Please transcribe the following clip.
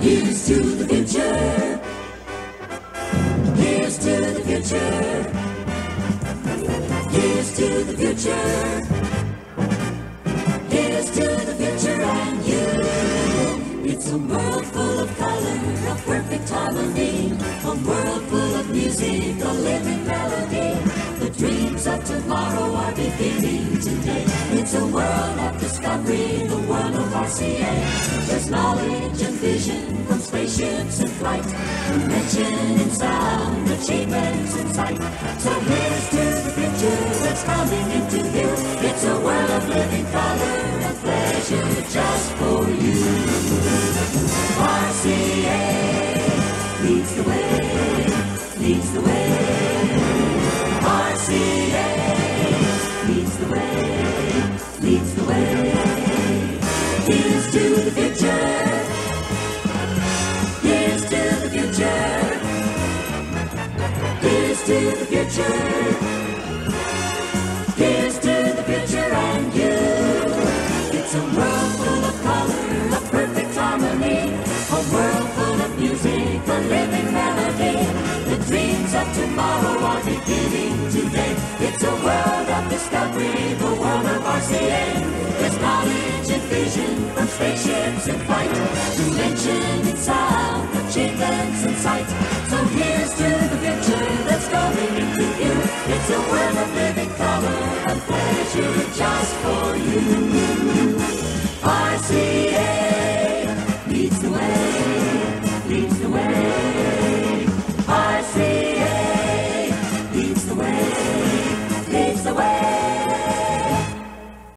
Here's to the future. Here's to the future. Here's to the future. Here's to the future and you. It's a world full of color, a perfect harmony. A world full of music, a living melody. The dreams of tomorrow are beginning today. It's a world of discovery, RCA. There's knowledge and vision from spaceships in flight. Dimension and sound, achievements in sight. So here's to the future that's coming into view. It's a world of living color and pleasure just for you. RCA leads the way, Here's to the future. Here's to the future. Here's to the future. Spaceships in flight. Dimension and sound, achievements in sight. So here's to the future that's going into view. It's a world of living color and pleasure just for you. RCA.